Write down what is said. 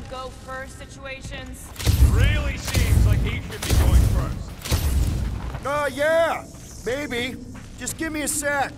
all go first situations? Really seems like he should be going first. Uh, yeah. Maybe. Just give me a sec.